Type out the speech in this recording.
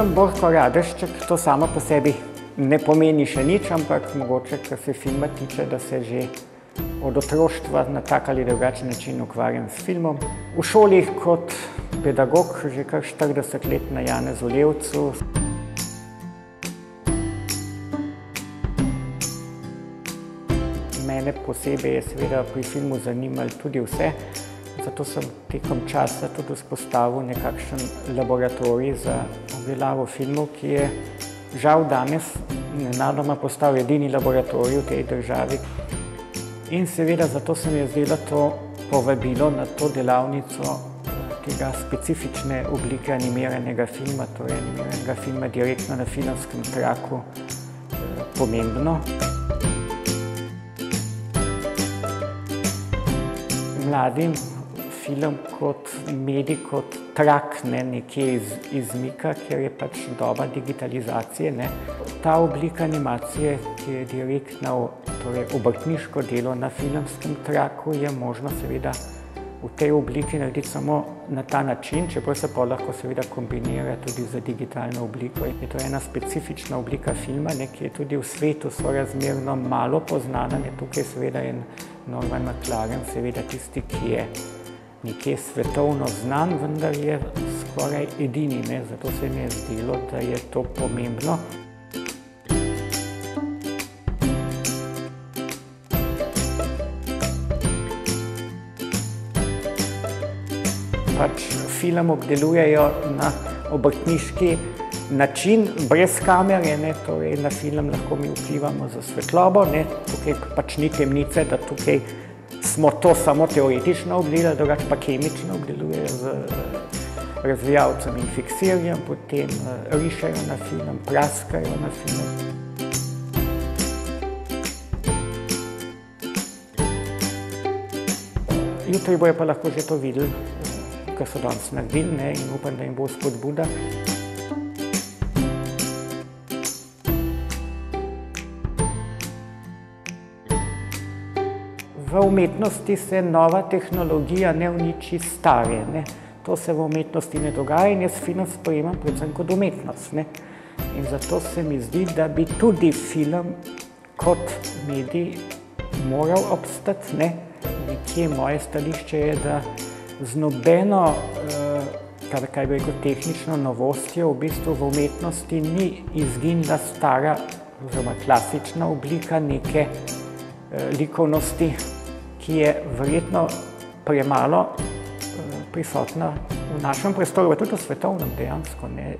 sem Borko Radešček, to samo po sebi ne pomeni še nič, ampak mogoče, kar se filma tiče, da se že od otroštva na tak ali drugačen način ukvarjam s filmom. V šoli kot pedagog že kar 40 let na Janezu Levcu. Mene posebej je seveda pri filmu zanimalo tudi vse, zato sem tekom časa tudi vzpostavil nekakšen laboratorij za obdelavo filmov, ki je žal danes nenadoma postal edini laboratorij v tej državi. In seveda zato se mi je zdelo to povabilo na to delavnico tega specifične oblike animiranega filma, torej animiranega filma direktno na filmskem traku, pomembno. Mladim film kot medij, kot trak ne, nekje iz, izmika, ker je pač doba digitalizacije. Ne. Ta oblika animacije, ki je direktna, torej obrtniško delo na filmskem traku, je možno seveda v tej obliki narediti samo na ta način, čeprav se pa lahko seveda kombinira tudi z digitalno obliko. Je to ena specifična oblika filma, ne, ki je tudi v svetu sorazmerno malo poznana. Ne. Tukaj seveda je Norman McLaren, seveda tisti, ki je nekje svetovno znan, vendar je skoraj edini, ne? zato se mi je zdelo, da je to pomembno. Pač film obdelujejo na obrtniški način, brez kamere, ne? torej na film lahko mi vplivamo za svetlobo, ne? tukaj pač ni temnice, da tukaj smo to samo teoretično obdelali, drugače pa kemično obdelujejo z eh, razvijalcem in fiksirjem, potem eh, rišajo na film, praskajo na film. Jutri bojo pa lahko že to videli, eh, kar so danes naredili in upam, da jim bo spodbuda. V umetnosti se nova tehnologija ne uniči stare. Ne. To se v umetnosti ne dogaja in jaz film sprejemam predvsem kot umetnost. Ne. In zato se mi zdi, da bi tudi film kot medij moral obstati. Ne. Nekje moje stališče je, da z nobeno, kar kaj bi rekel, tehnično novostjo v bistvu v umetnosti ni izginila stara oziroma klasična oblika neke likovnosti, ki je verjetno premalo prisotna v našem prostoru, pa tudi v svetovnem dejansko. Ne.